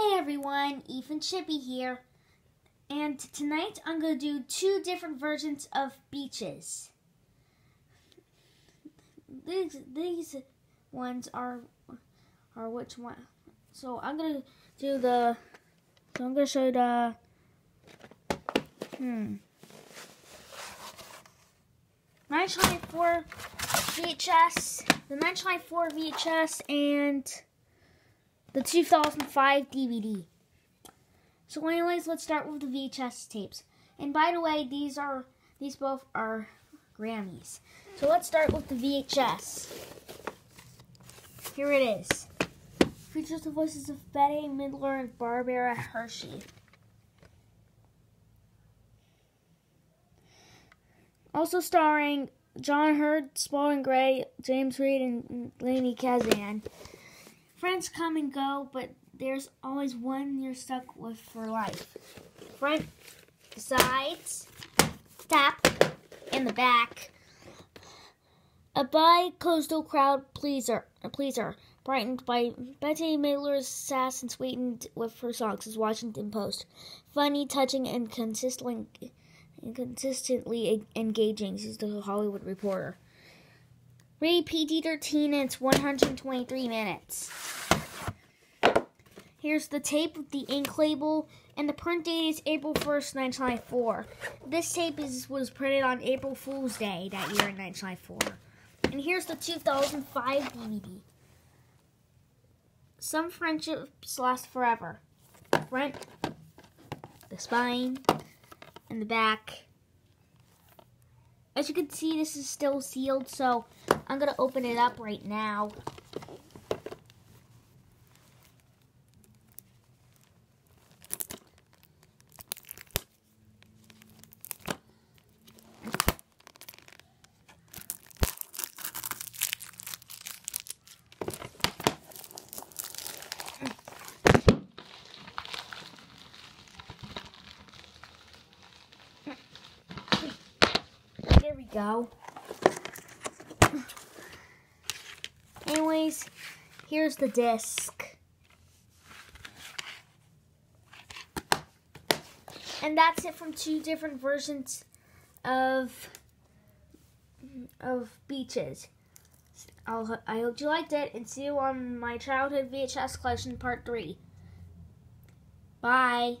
Hey everyone, Ethan Shippey here. And tonight I'm going to do two different versions of beaches. These these ones are are which one? So I'm going to do the so I'm going to show you the hmm 924 VHS, the 924 VHS and the 2005 DVD. So anyways, let's start with the VHS tapes. And by the way, these are these both are Grammys. So let's start with the VHS. Here it is. Features the voices of Bette Midler and Barbara Hershey. Also starring John Heard, Spalding Gray, James Read, and Lainie Kazan. Friends come and go, but there's always one you're stuck with for life. Front, sides, top, and the back. A bi-coastal crowd pleaser, pleaser, brightened by Betty Midler's sass and sweetened with her songs as Washington Post. Funny, touching, and consistently, consistently engaging, says the Hollywood Reporter. Rated PG-13 and it's 123 minutes. Here's the tape with the ink label, and the print date is April 1st, 1994. This tape is was printed on April Fool's Day that year in 1994. And here's the 2005 DVD. Some friendships last forever. Front, the spine, and the back. As you can see, this is still sealed, so I'm going to open it up right now. There we go. Anyways, here's the disc. And that's it from two different versions of of beaches. I'll, I hope you liked it and see you on my childhood VHS collection part 3. Bye.